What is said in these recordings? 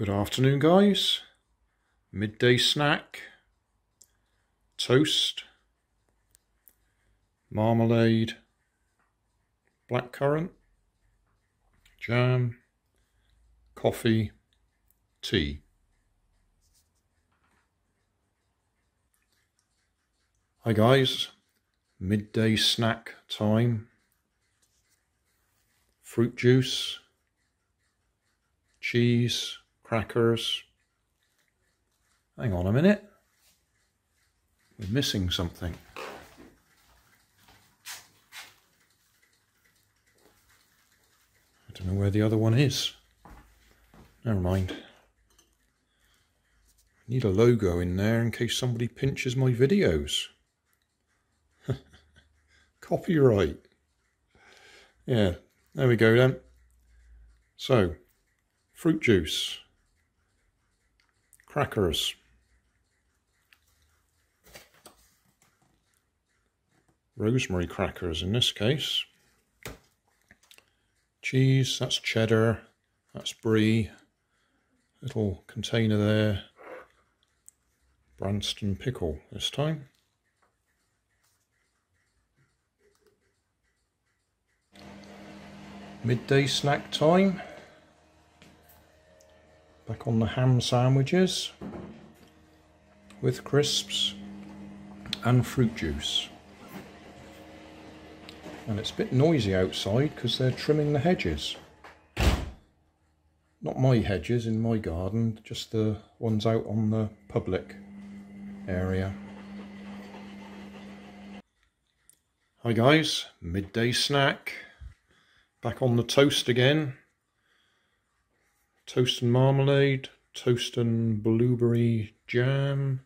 Good afternoon, guys. Midday snack, toast, marmalade, blackcurrant, jam, coffee, tea. Hi, guys. Midday snack time. Fruit juice, cheese, crackers. Hang on a minute. We're missing something. I don't know where the other one is. Never mind. I need a logo in there in case somebody pinches my videos. Copyright. Yeah, there we go then. So, fruit juice, crackers, rosemary crackers in this case, cheese, that's cheddar, that's brie, little container there, Branston pickle this time. Midday snack time. Back on the ham sandwiches with crisps and fruit juice. And it's a bit noisy outside because they're trimming the hedges. Not my hedges in my garden, just the ones out on the public area. Hi guys, midday snack. Back on the toast again. Toast and marmalade, toast and blueberry jam,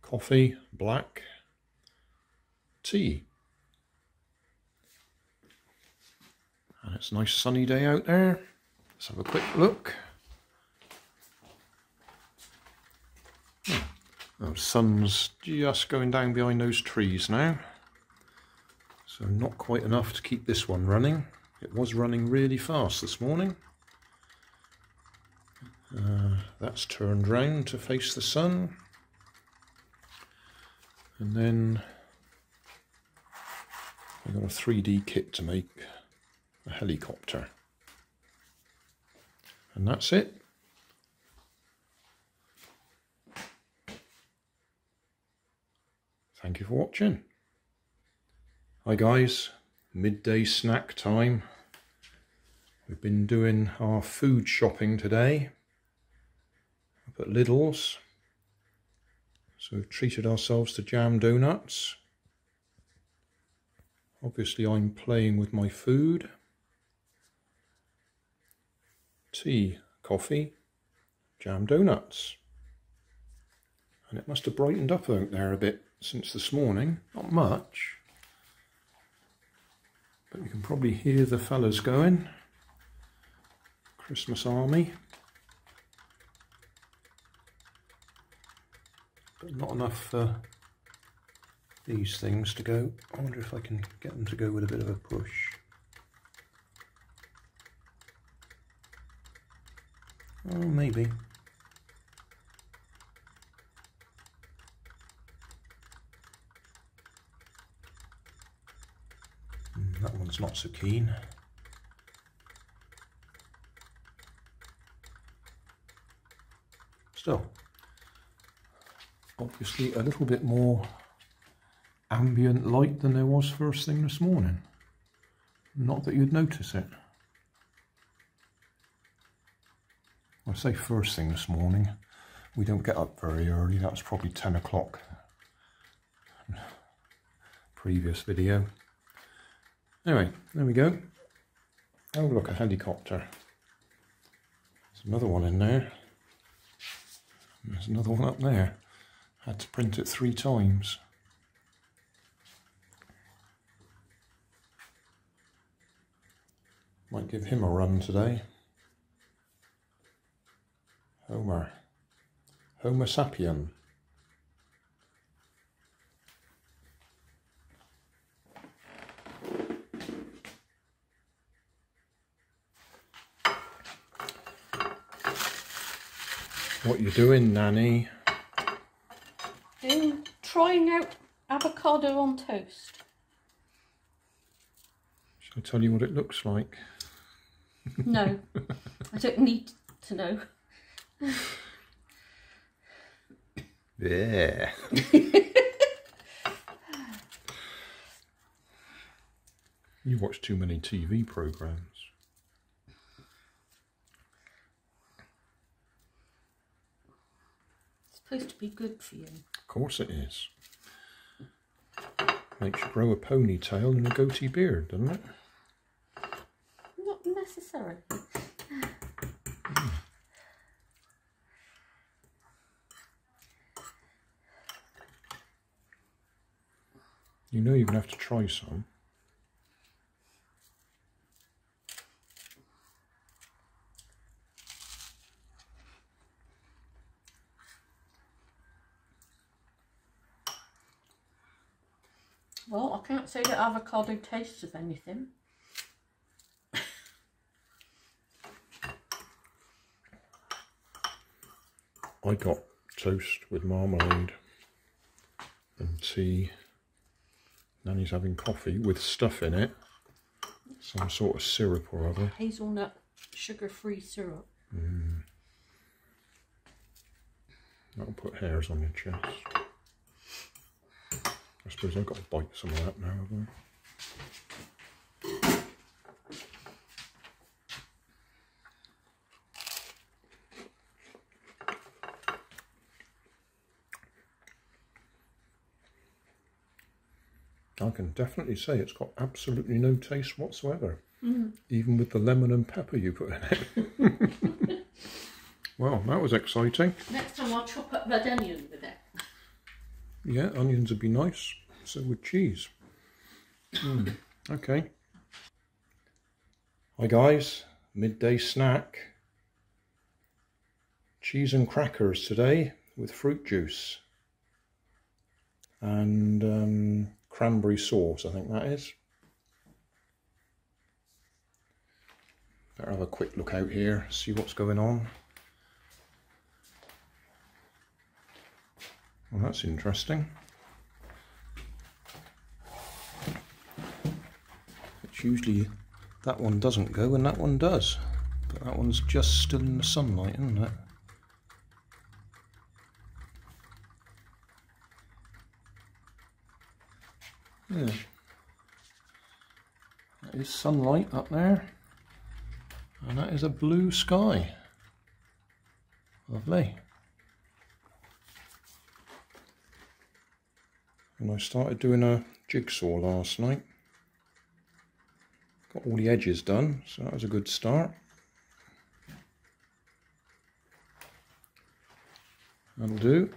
coffee, black, tea. And it's a nice sunny day out there. Let's have a quick look. Hmm. Oh, the sun's just going down behind those trees now. So not quite enough to keep this one running. It was running really fast this morning. Uh, that's turned round to face the sun. And then I got a 3D kit to make a helicopter. And that's it. Thank you for watching. Hi guys, midday snack time. We've been doing our food shopping today at Lidl's. So we've treated ourselves to jam donuts. Obviously I'm playing with my food. Tea, coffee, jam donuts. And it must have brightened up out there a bit since this morning. Not much. But you can probably hear the fellas going. Christmas Army. Not enough for these things to go. I wonder if I can get them to go with a bit of a push. Oh, maybe. Hmm, that one's not so keen. Still, obviously a little bit more ambient light than there was first thing this morning. Not that you'd notice it. I say first thing this morning, we don't get up very early, that was probably 10 o'clock. Previous video. Anyway, there we go. Oh look, a helicopter. There's another one in there. There's another one up there. Had to print it three times. Might give him a run today. Homer. Homo sapien. What you doing, Nanny? In trying out avocado on toast. Shall I tell you what it looks like? No, I don't need to know. Yeah. you watch too many TV programs. Supposed to be good for you. Of course it is. Makes you grow a ponytail and a goatee beard, doesn't it? Not necessarily. You know you're going to have to try some. Well, I can't say that avocado tastes of anything. I got toast with marmalade and tea. Nanny's having coffee with stuff in it. Some sort of syrup or other. Hazelnut sugar-free syrup. Mm. That'll put hairs on your chest. I suppose I've got to bite some of that now, have I? I can definitely say it's got absolutely no taste whatsoever, mm-hmm. even with the lemon and pepper you put in it. well, that was exciting. Next time I'll chop up red onion with it. Yeah, onions would be nice. So would cheese. Mm, okay. Hi guys, midday snack. Cheese and crackers today with fruit juice. And um, cranberry sauce, I think that is. Better have a quick look out here, see what's going on. Well, that's interesting. It's usually that one doesn't go and that one does. But that one's just still in the sunlight, isn't it? Yeah. That is sunlight up there. And that is a blue sky. Lovely. And I started doing a jigsaw last night. Got all the edges done, so that was a good start. That'll do.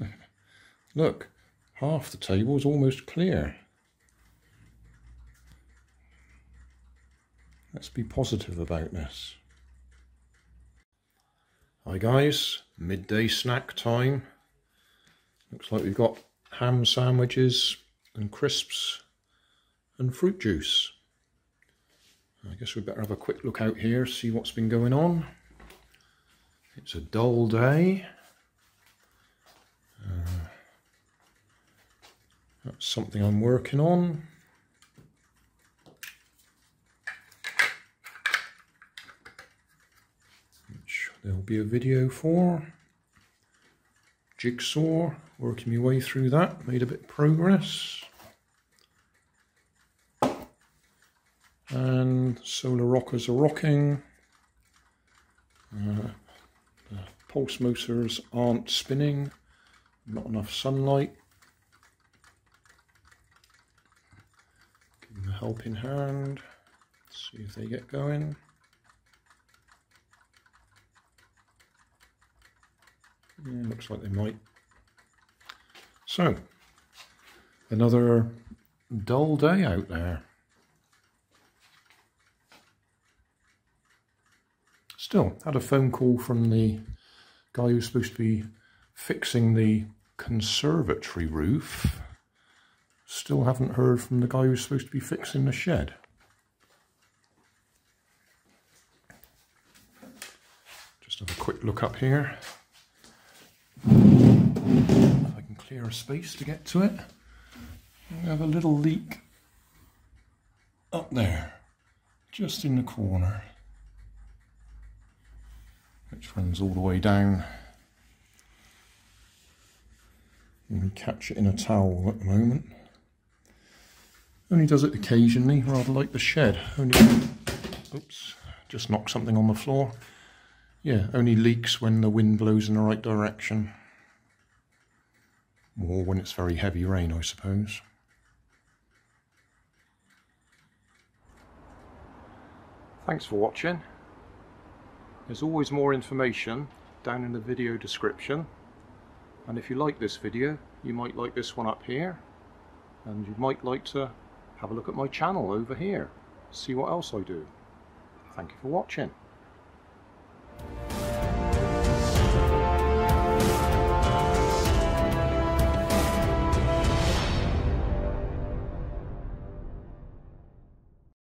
Look, half the table is almost clear. Let's be positive about this. Hi guys, midday snack time. Looks like we've got ham sandwiches and crisps and fruit juice. I guess we'd better have a quick look out here, see what's been going on. It's a dull day. Uh, that's something I'm working on. Which there'll be a video for. Jigsaw, working my way through that, made a bit of progress. And solar rockers are rocking. Uh, pulse motors aren't spinning, not enough sunlight. Give them a helping hand, see if they get going. Yeah, looks like they might. So, another dull day out there. Still, had a phone call from the guy who's supposed to be fixing the conservatory roof. Still haven't heard from the guy who's supposed to be fixing the shed. Just have a quick look up here. If I can clear a space to get to it. We have a little leak up there, just in the corner, which runs all the way down. And we catch it in a towel at the moment. Only does it occasionally, rather like the shed. Only, oops, just knocked something on the floor. Yeah, only leaks when the wind blows in the right direction. Or when it's very heavy rain, I suppose. Thanks for watching. There's always more information down in the video description. And if you like this video, you might like this one up here. And you might like to have a look at my channel over here. See what else I do. Thank you for watching.